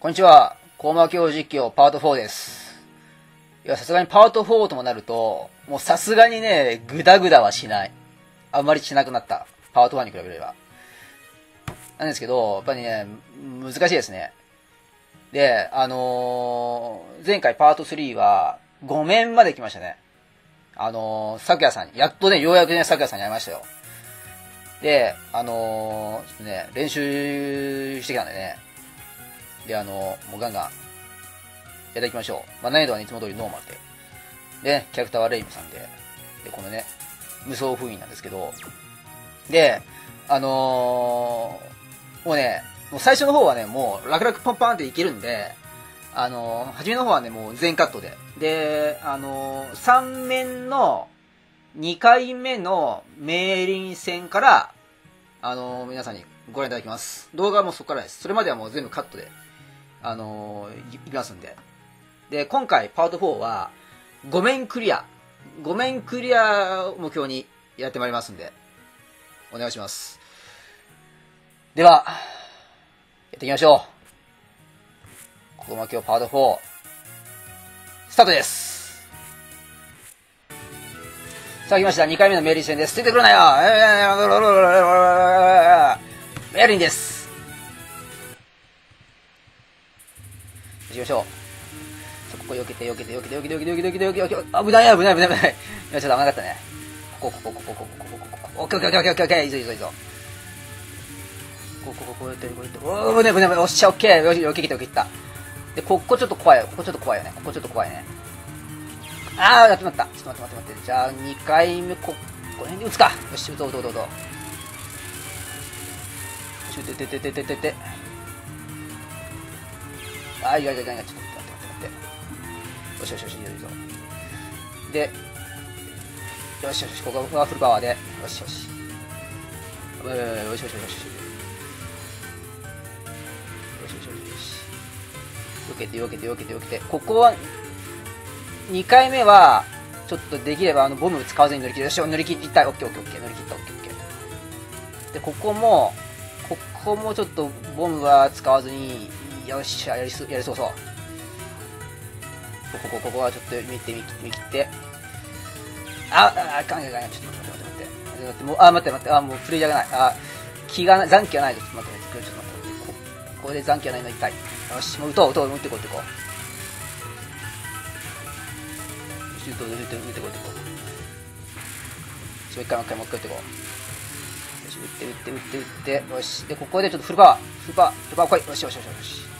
こんにちは。コーマ教実況パート4です。いや、さすがにパート4ともなると、もうさすがにね、グダグダはしない。あんまりしなくなった。パート1に比べれば。なんですけど、やっぱりね、難しいですね。で、あのー前回パート3は、5面まで来ましたね。あのー、咲夜さんに、やっとね、ようやくね、咲夜さんに会いましたよ。で、あのーちょっとね、練習してきたんでね。で、あのもうガンガン、やっていきましょう。まあ、難易度はね、いつも通りノーマルで。で、キャラクターはレイムさんで。で、このね、無双封印なんですけど。で、あのーもうね、もう最初の方はね、もう、楽々パンパンっていけるんで、あのー初めの方はね、もう全カットで。で、あのー3面の2回目の名林戦から、あのー皆さんにご覧いただきます。動画もそこからです。それまではもう全部カットで、あのーいきますんで。で、今回パート4は、5面クリア。5面クリアを目標にやってまいりますんで、お願いします。では、やっていきましょう。ここま今日パート4、スタートです。さあ来ました。2回目のメリー戦です。ついてくるなよメリンです。行きましょう。ここ避けて避けて避けて避けて避けて避けて避けて避けて避けて危ない危ない危ない危ない。いや、ちょっと危なかったね。ここここここここここここオッケーオッケーオッケーオッケーいいぞいいぞいいぞ。こここここうやってこうやっておー危ない危ないおっしゃオッケーよし避けて避けてた。で、ここちょっと怖いよ。ここちょっと怖いよね。ここちょっと怖いね。あー、やってまった。ちょっと待って待って待って。じゃあ、2回目、こ、この辺に打つか。よし、打とう打とう打とう打とう。よし、打ててててててて。あー、いやいやいやいや、ちょっと待って待って待って。よしよしよし、いいぞいいぞ。で、よしよしよし、ここはフルパワーで。よしよし。よしよしよしよし。よし。よしよしよし。よしよ。けて避けて避けて避けて。ここは、2回目は、ちょっとできればあのボム使わずに乗り切る。よし、乗り切った。オッケーオッケーオッケー。乗り切った。オッケーオッケー。で、ここも、ここもちょっとボムは使わずに、よっしゃ、やりす、やりそうそう。ここ、ここ、ここはちょっと見て、見切見切って。あ、あ、あかんやかんや。ちょっと待って待って待って。待って待って、もう、あ、待って待って。あ、もうプレイヤーがない。あ、気がない、残機がない。ちょっと待って。ちょっと待って。こここで残機がないの痛い。よし、もう打とう、打とう、打ってこう、打ってこう。よし、打とう、打って、打ってこう、打ってこう。もう一回、もう一回、もう一回打ってこう。よし、打って、打って、打って、打って。よし、で、ここでちょっとフルパワー。フルパワー、フルパワー来い。よし、よし、よし、よし。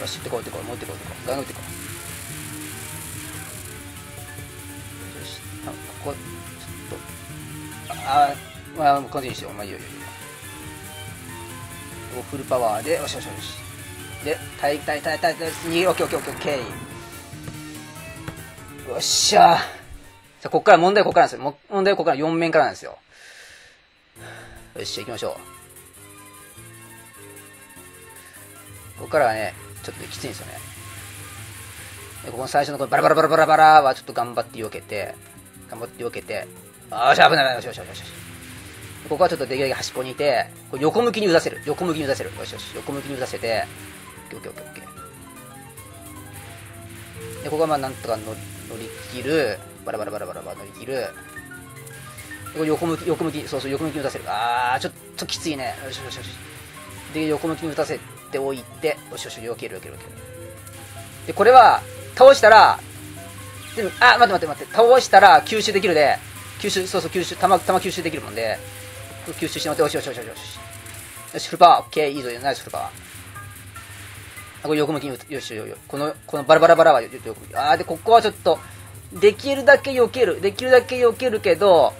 よし、打ってこう、打ってこう、もう打ってこう、打ってこう。ガンガン打ってこう。よし、あここ、ちょっと、あー、まあ、このにしよう。まあ、いいよ、いいよ、いいよ。ここフルパワーで、よしよしよし。で、耐え、耐え、耐え、耐え、耐え、逃げ、オッケーオッケーオッケーオッケー。よっしゃー。さあ、こっから問題はこっからなんですよ。問題はこっから4面からなんですよ。よっしゃ、行きましょう。ここからはね、ちょっときついんですよね。でここの最初のこバラバラバラバラバラはちょっと頑張って避けて、頑張って避けて、あーし、危ない、よしよしよしよし。ここはちょっとできるだけ端っこにいて、これ横向きに打たせる。横向きに打たせる。よしよし。横向きに打たせて、オッケーオッケーオッケー。で、ここはまあなんとか乗り乗り切る。バラバラバラバラバラ乗り切る。これ横向き、横向き、そうそう、横向きに打たせる。あー、ちょっときついね。よしよしよし。で、横向きに打たせておいて、よしよし、避ける避ける避ける。で、これは、倒したら、でも、あ、待って待って待って、倒したら吸収できるで、吸収、そうそう、吸収、弾、弾吸収できるもんで、吸収してもらって、よしよしよしよしよし。よし、フルパワー、オッケー、いいぞ、ナイスフルパワー。あ、これ横向きに打つ、よしよしよし。この、このバラバラバラはよ横向き。あー、で、ここはちょっと、できるだけ避ける。できるだけ避けるけど、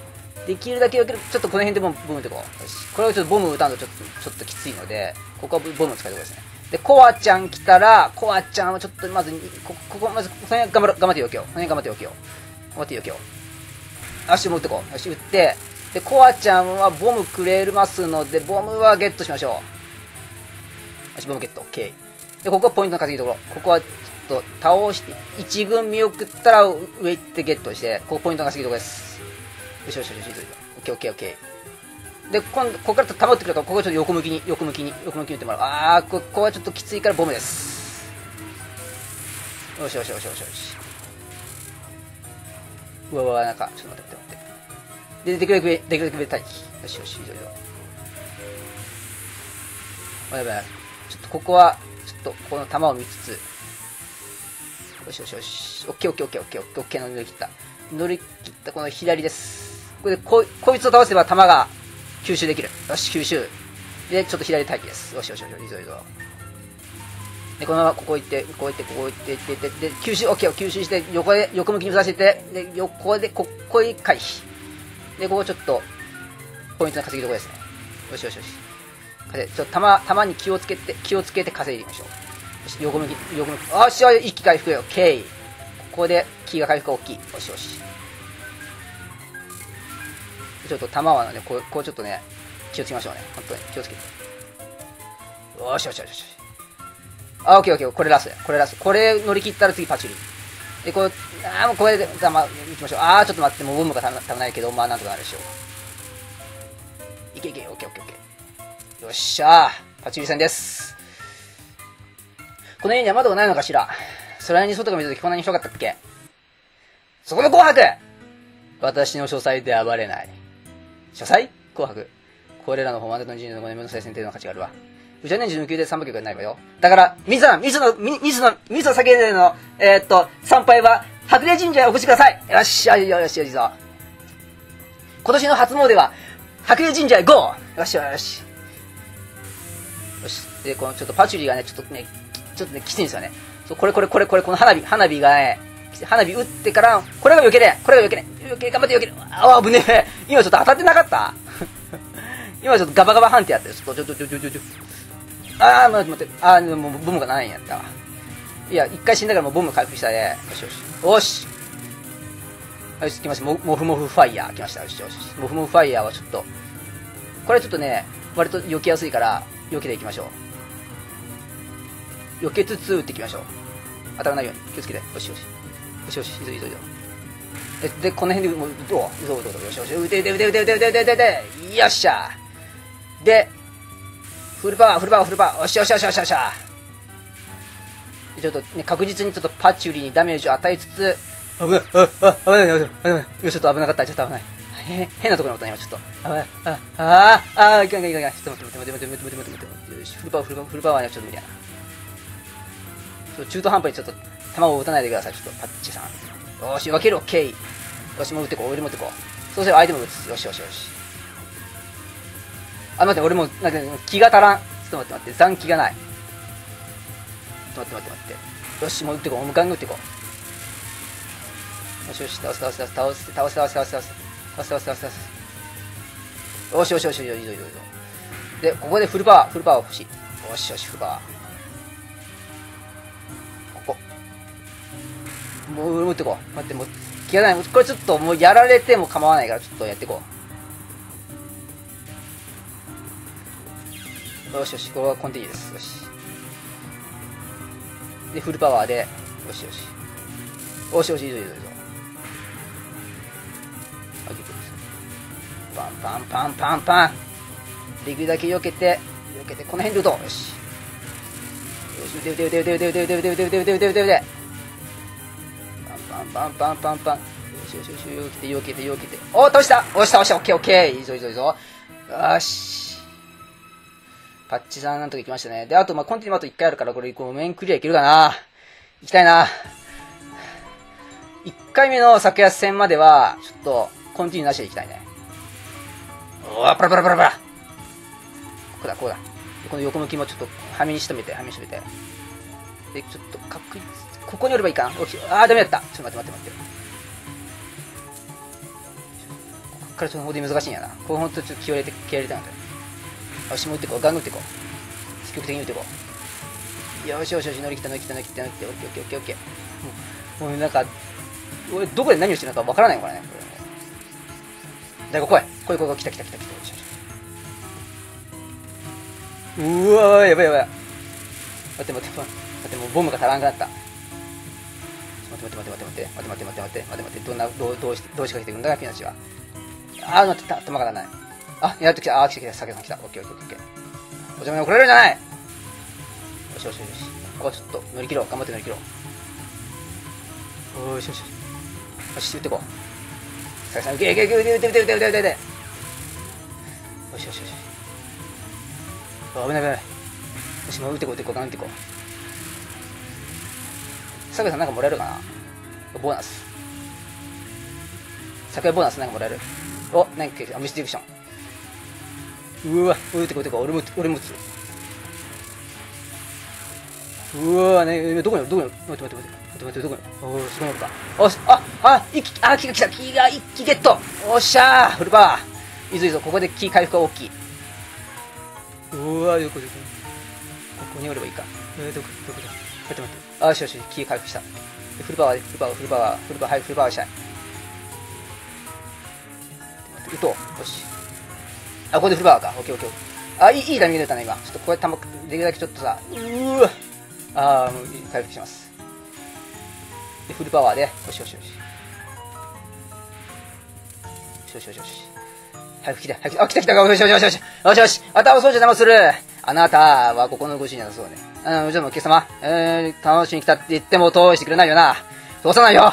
できるだけ避ける。ちょっとこの辺でボム、ボムってこう。よし。これはちょっとボム打たんとちょっと、ちょっときついので、ここはボム使いとこですね。で、コアちゃん来たら、コアちゃんはちょっとまず、こここ、まず、その辺頑張る、頑張って避けよう。この辺頑張って避けよう。頑張って避けよう。足も打ってこう。よし、打って、で、コアちゃんはボムくれますので、ボムはゲットしましょう。よし、ボムゲット。オッケー。で、ここはポイントの稼ぎところ。ここは、ちょっと、倒して、一軍見送ったら、上行ってゲットして、ここポイントの稼ぎところです。よしよしよしよし。オッケーオッケーオッケー。で、今度、ここから溜まってくるから、ここちょっと横向きに、横向きに、横向きに打ってもらう。あー、ここはちょっときついからボムです。よしよしよしよしよし。うわうわ、なんか、ちょっと待って待って待って。で、できるだけ上、できるだけ上待機。よしよし、いいぞいいぞ。あやばい。ちょっとここは、ちょっとこの弾を見つつ、よしよしよし。オッケーオッケーオッケーオッケーオッケー乗り切った。乗り切ったこの左です。これでこい、こいつを倒せば弾が吸収できる。よし、吸収。で、ちょっと左待機です。よしよしよし、いいぞいいぞ。で、このままここ行って、ここ行って、ここ行って、行って、で、吸収、オッケーを吸収して、横で、横向きにさせて、で、横で、ここへ回避。で、ここちょっと、ポイントの稼ぎどころですね。よしよしよし。稼いちょっと弾、弾に気をつけて、気をつけて稼いでいきましょう。よし、横向き、横向き。あしよ、一気回復よ。オッケー。ここで、気が回復が大きい。よしよし。ちょっと弾はね、こう、こうちょっとね、気をつけましょうね。本当に。気をつけて。よしよしよしよし。あ、オッケーオッケー。これラスト。これラスト。これ乗り切ったら次パチリ。で、こう、あーもうこれで、まあ、行きましょう。あー、ちょっと待って、もうボムが足らないけど、まあなんとかなるでしょう。いけいけ、オッケーオッケーオッケー。よっしゃー。パチリ戦です。この家には窓がないのかしら？それに外が見たときこんなに広かったっけ？そこの紅白私の書斎で暴れない。書斎紅白。これらの本はあなたの人生の5年分の再生程度の価値があるわ。うちは年中の休で300曲ないわよ。だから、水野、水野、水野、水野酒での、えー、っと、参拝は、白麗神社へお越しください。よし、よし、よし、よし、ぞ。今年の初詣は、白麗神社へ GO! よし、よし。よし。で、このちょっとパチュリーがね、ちょっとね、ちょっとね、きついんですよね。そう、これこれこれこれ、この花火、花火がね、花火打ってから、これが避けねこれが避けね避け、頑張って避ける。ああ、危ねえ。今ちょっと当たってなかった？今ちょっとガバガバ判定やってる。ちょっと、ちょっと、ちょ、ちょ。ああ、待って待って。ああ、もうボムがないんやったわ。いや、一回死んだからもうボム回復したで。よしよし。よしよし、来ました。モモフモフファイヤー来ました。よしよし。モフモフファイヤーはちょっと、これちょっとね、割と避けやすいから、避けていきましょう。避けつつ打っていきましょう。当たらないように気をつけて。よしよし。よしよし、いいぞいいぞいいぞ。で、で、この辺で、もう、どう？どうどう？どうよしよし、打て打て打て打て打て打て打て打て打てよっしゃで、フルパワー、フルパワー、フルパワー。よしよしよしよしよし。ちょっとね、確実にちょっとパチュリにダメージを与えつつ、危ない、あ、あ、危ない、危ない、危ない。ちょっと危なかった、ちょっと危ない。へ変なところにおったね、今ちょっと。危ない、あ、あ、あ、あ、いかんいかんいかんいかん。ちょっと待って待って待って待って待って待って待って。よし、フルパワー、フルパワー、フルパワーはちょっと無理やな。ちょっと中途半端にちょっと、弾を打たないでください、ちょっと、パッチさん。よし、分ける、オッケー。よし、もう打ってこう、俺も打ってこう。そうすれば相手も打つ。よしよしよし。あ、待って、俺も、なんか、気が足らん。ちょっと待って待って、残機がない。ちょっと待って待って待って。よし、もう打ってこう、もうガンガン打ってこう。よしよし、倒す倒す倒す、倒す、倒す、倒す、倒す、倒す、倒す、倒す、倒す、倒す。よしよしよし、いいぞいいぞいいぞ。で、ここでフルパワー、フルパワー欲しい。よしよし、フルパワー。もう、打ってこう。待って、もう、気がない。これちょっと、もうやられても構わないから、ちょっとやっていこう。よしよし、これはコンティニューです。よし。で、フルパワーで、よしよし。よしよし、いいぞいいぞいいぞ。あ、結構です。パンパンパンパンパン。できるだけ避けて、避けて、この辺で打とう。よし。よし、打て打て打て打て打て打て打て打て打て打て打て打て打て。パンパンパンパンパン。よしよしよし、避けて避けて避けて。おー、倒した押した押したオッケーオッケーいいぞいいぞいいぞ。よし。パッチさんなんとか行きましたね。で、あと、まあ、コンティニューあと1回あるから、これ、こう、メインクリアいけるかな行きたいな1回目の昨夜戦までは、ちょっと、コンティニューなしで行きたいね。おー、パラパラパラパラここだ、ここだ。この横向きもちょっと、はめにしとめて、はめにしとめて。で、ちょっと、確実、ここにおればいいか？な。オッケーあ、ダメだった。ちょっと待って待って待って。こっからちょっとほんとに難しいんやな。これほんとちょっと気を入れて、気合入れたんだよ。し、もう打ってこう。ガン打ってこう。積極的に打ってこう。よしよしよし、乗り切った乗り切った乗り切った乗り切った。オッケーオッケーオッケーオッケー。もう、なんか、俺どこで何をしてるのかわからないのかね。これだから来い。来い来い来い。来た来た来た来た。うわー、やばいやばい。待って待って待って。待って、もうボムが足らんくなった。待って待って待って待って待って待って待って待って待って待ってどんなどうどうしどうしかけてくんだピナッチはあー待ってた弾がないあ、やっと来た。あ、来た来た。酒さん来た。オッケーオッケーオッケー。お邪魔に怒られるんじゃないよしよしよし。ここはちょっと乗り切ろう。頑張って乗り切ろう。おーしよしよし。よし、打ってこう。酒さん、受け、受け、受け、打て、打て、打て、打て、打て、打て。よしよしよし。あ危ない危ない。よし、もう打ってこう、打ってこう、頑張ってこう。酒さんなんかもらえるかなボーナス。酒ボーナスなんかもらえる？お、なんか、ミスディクション。うわ、うてこうてこう、俺も、俺も打つ。うわね、どこにどこに待って待って待って。待って待って、どこにおー、そこにおるか。おし、あ、あ、いき、あ、木が来た、木が一気ゲットおっしゃーフルパワーいいぞいいぞ、ここで木回復が大きい。うわよこよこ。ここにおればいいか。えー、どこ、どこだ？待って待って。あ、よしよし、木回復した。フルパワーで、フルパワー、フルパワー、フルパワー、はい、フルパワーしたい。打とう。よし。あ、ここでフルパワーか。オッケーオッケー。あ、いい、いいタイミング出たね、今。ちょっとこうやってたま、できるだけちょっとさ、うーわ。あー、もう回復します。で、フルパワーで、よしよしよし。よしよしよし。早く来た、早く来た、あ、来た来た、よしよしよしよし。よしよし。頭そうじゃ邪魔する。あなたはここのご主人だそうね。うん、じゃあもう、お客様、えー、楽しみに来たって言っても通してくれないよな。通さないよ。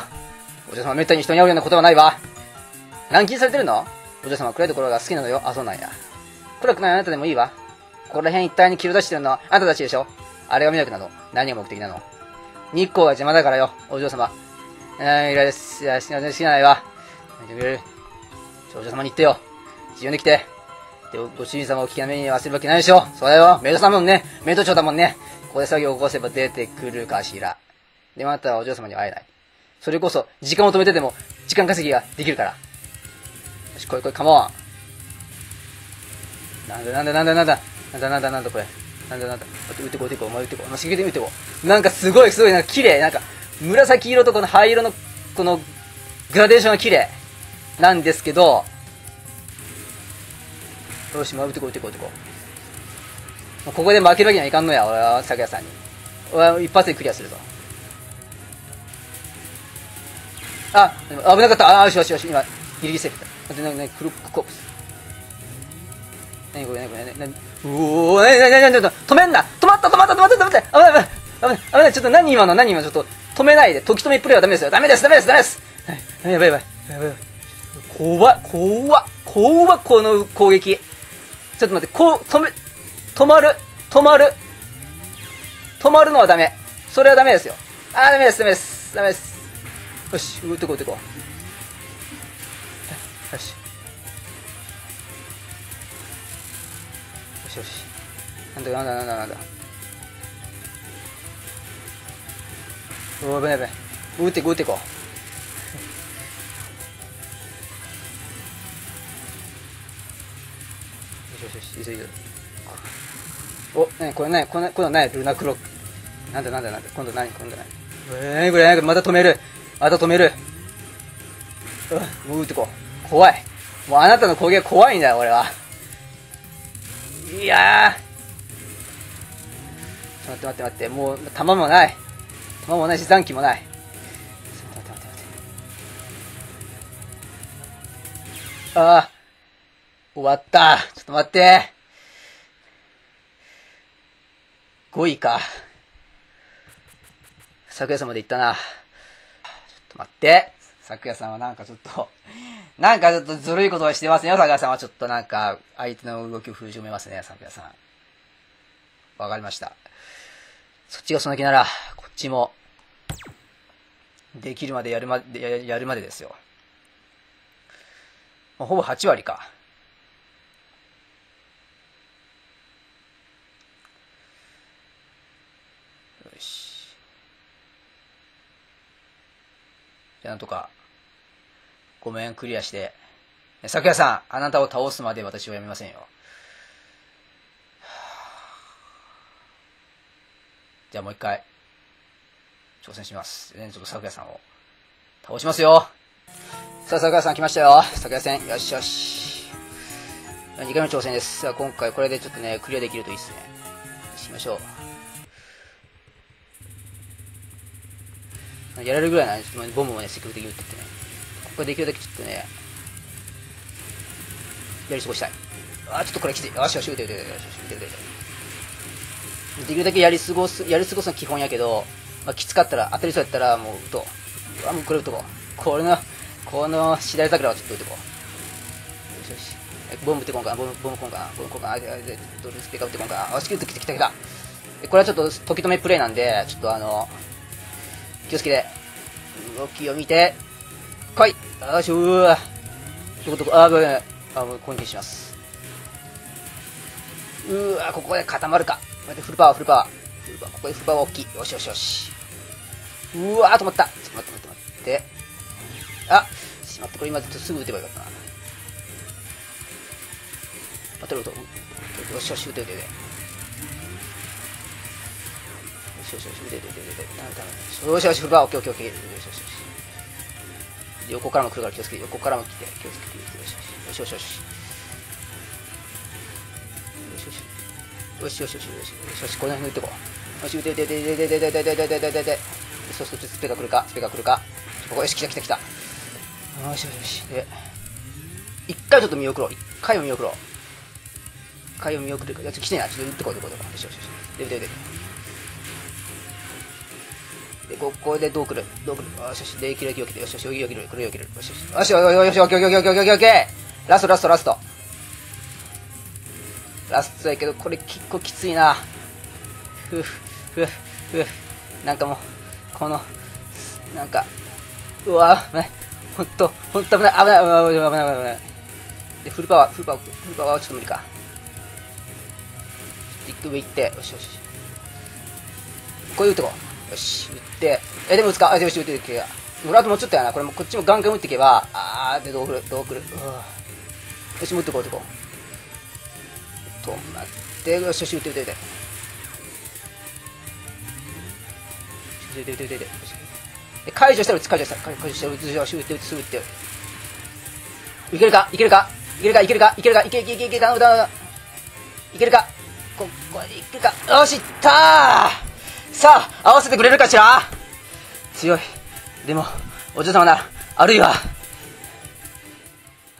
お嬢様、めったに人に会うようなことはないわ。軟禁されてるの？お嬢様、暗いところが好きなのよ。あ、そうなんや。暗くないあなたでもいいわ。ここら辺一帯に切り出してるのはあなたたちでしょあれが迷惑なの。何が目的なの？日光が邪魔だからよ、お嬢様。えー、いらです。いや、好きな好きないわ。お嬢様に言ってよ。自由に来て。で、ご主人様を聞きな目に忘れるわけないでしょ。そうだよ。メイドさんもんね。メイド長だもんね。ここで作業を起こせば出てくるかしら。で、またお嬢様には会えない。それこそ、時間を止めてでも、時間稼ぎができるから。よし、来い来い、カモン。なんだなんだなんだなんだ。なんだなんだなんだこれ。なんだなんだ。打ってこう打ってこう、お前打ってこう。まあ、刺激で打ってこう。なんかすごいすごい、なんか綺麗。なんか、紫色とこの灰色の、この、グラデーションが綺麗。なんですけど、よし、まあ、打ってこう打ってこう打ってこう。ここで負けるわけにはいかんのや、俺は、酒屋さんに。俺は一発でクリアするぞ。あ、危なかった。あ、よしよしよし、今、ギリギリセーフだ。待って、なになに、クロックコープス。なにこれ、なにこれ、なに、うおー、なになになになに、止めんな止まった止まった止まった止まった危ない危ない危ない危ない、ちょっと何今の何今ちょっと、止めないで、時止めプレイはダメですよ。ダメですダメですダメですはい、やばいやばい。やばいやばい。怖っ、怖っ、怖っ、この攻撃。ちょっと待って、こう、止め、止まる、止まる。止まるのはダメ。それはダメですよ。あー、ダメです、ダメです。ダメです。よし、打ってこう、打ってこう。よし。よしよし。なんだなんだなんだなんだ。おー、危ない危ない。打ってこう、打ってこう。よしよしよし、いいぞいいぞ。お、なにこれなにこれこれ何ルナクロック。なんだなんだなんだ今度何今度何えー、これまた止める。また止める。うわもう打ってこう。怖い。もうあなたの攻撃怖いんだよ、俺は。いやー。ちょっと待って待って待って。もう、弾もない。弾もないし、残機もない。ちょっと待って待って待って。ああ。終わった。ちょっと待って。5位か。昨夜さんまで行ったな。ちょっと待って。昨夜さんはなんかちょっと、なんかちょっとずるいことをしてますね。昨夜さんはちょっとなんか、相手の動きを封じ込めますね、昨夜さん。わかりました。そっちがその気なら、こっちも、できるまでやるまで、やるまでですよ。ほぼ8割か。よし。じゃあなんとか、ごめん、クリアして。昨夜さん、あなたを倒すまで私はやめませんよ。じゃあもう一回、挑戦します。連続昨夜さんを倒しますよ。さあ、昨夜さん来ましたよ。昨夜戦。よしよし。2回目の挑戦です。さあ、今回これでちょっとね、クリアできるといいですね。しましょう。やられるぐらいなんですボムもね、積極的に打ってってね。ここできるだけちょっとね、やり過ごしたい。あ、ちょっとこれきつい。よしよし、撃て撃て撃て、よしよし、撃て撃て撃て。できるだけやり過ごす、やり過ごすの基本やけど、まあ、きつかったら、当たりそうやったら、もう撃とう。うわ、もうこれ撃っとこう。これの、この、左桜をちょっと撃ってこう。よしよし。ボム撃ってこんかな、ボム、ボムこんかな、ボムこんかな、あ、で、ドルスピーカー撃ってこんかな？あ、しき撃ってきた来た来た。これはちょっと、時止めプレイなんで、ちょっとあの、気をつけて、動きを見て、来いよし、うわどこどこ、あ、ごめん、あ、もう攻撃します。うわここで固まるか。待って、フルパワー、フルパワー。フルパワー、ここでフルパワー大きい。よしよしよし。うわ止まった。ちょっと待って待って待って。あ、しまって、これ今ずっとすぐ撃てばよかったな。待ってろ、と。よしよし、撃て撃て撃て。よしよしよし、撃て撃て撃て撃て。ダメダメ。よしよし、フルパワー、オッケーオッケーオッケー。よしよしよし。横からも来るから気をつけて、横からも来て、気をつけて、よしよしよしよしよし。よしよしよしよしよしよしよしこの辺抜いてこうよし撃て撃て撃て撃て撃て撃て撃て撃て撃て撃て撃てそうそうスペが来るかスペが来るかここよし来た来た来たよしよしよしで一回ちょっと見送ろう一回を見送ろう一回を見送るかいやちょっと来てないちょっと撃ってこい撃ってこいよしよしよしで撃て撃てで、ここでどう来るどう来るよしよし、で、よレよを切る。よしよし、よしよきる。これよきる。よしよし、よしよし、よしよし、よしよし、よしよし、よしラスト、ラスト、ラスト。ラストやけど、これ結構きついな。ふぅ、ふぅ、ふぅ。なんかもう、この、なんか、うわぁ、し、よし。ほんと、ほんと危ない、危ない、危ない、危ない、危ない、危ない。で、フルパワー、フルパワー、フルパワーはちょっと無理か。ちょっと一し上行って、よしよし。こういうとこ。よし、打しえ、でも打つかあ、よし、打って、打って。俺あともうちょっとやな。これもこっちもガンガン打っていけば、あー、で、どう来る、どう来る。うよし、もってこう、打ってこう。止まってよしよし撃て撃て撃て。撃て撃て撃ててで解除したら撃つ解除したら解除したら撃つよし撃って撃ってすぐ撃って。いけるか？いけるか？いけるか？いけるか？いけるか？いけるか？いけいけいけ頼む頼むいけるか？ここでいけるか？よしいったー！さあ合わせてくれるかしら？強いでもお嬢様ならあるいは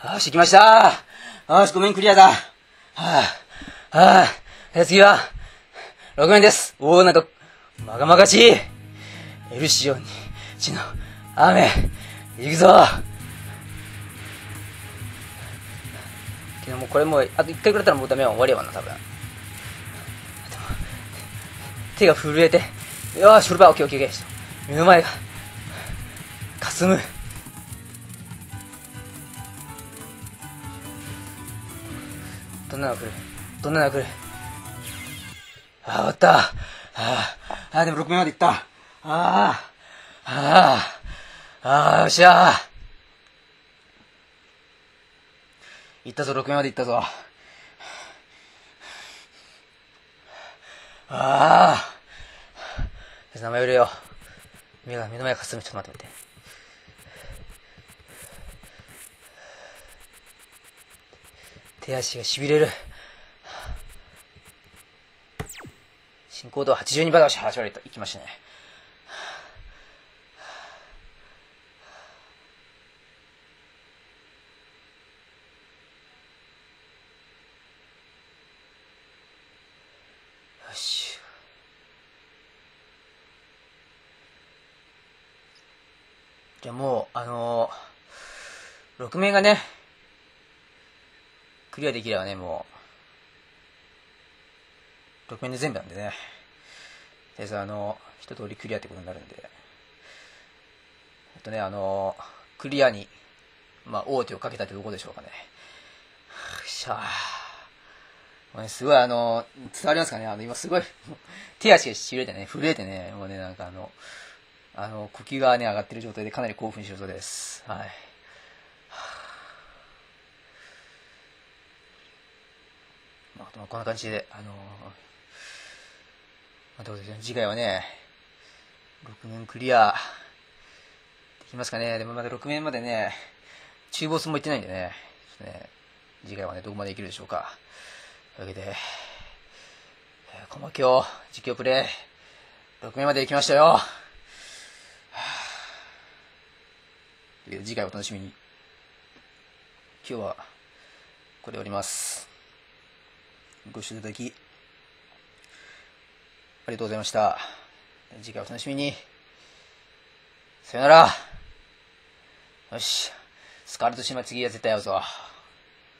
よし行きましたよしごめんクリアだはあはあ、次は、6面です。おお、なんか、まがまがしい。エルシオンに、血の、雨、行くぞ。けどもうこれもう、あと1回くらったらもうダメは終わりやわな、多分。手が震えて、よーし、フルバー、オッケーオッケーオッケー。目の前が、霞む。どんなの来る？どんなの来る？ああ、終わった。ああ、ああ、でも6面まで行った。ああ、ああ、ああ、よっしゃ行ったぞ、6面まで行ったぞ。ああ、名前売れよ。目が、目の前がかすむ。ちょっと待って待って。手足が痺れる。進行度は82番だし、8割と行きましたね。よし。じゃあもう、あのー、6名がね、クリアできればね、もう、6面で全部なんでね。とりあえず、あの、一通りクリアってことになるんで。えっとね、あの、クリアに、まあ、王手をかけたってどこでしょうかね。よっしゃもうね、すごいあの、伝わりますかねあの、今すごい、手足がしびれてね、震えてね、もうね、なんかあの、あの、呼吸がね、上がってる状態でかなり興奮してるそうです。はい。まあ、こんな感じで、あのー、まあ、どうですね、次回はね、6面クリア、できますかね。でもまだ6面までね、中ボスも行ってないんでね、ちょっとね、次回はね、どこまでいけるでしょうか。というわけで、えー、小牧を実況プレイ、6面まで行きましたよ。次回お楽しみに。今日は、これおります。ご視聴いただき、ありがとうございました。次回お楽しみに。さよなら。よし。スカルトシマ次は絶対会うぞ。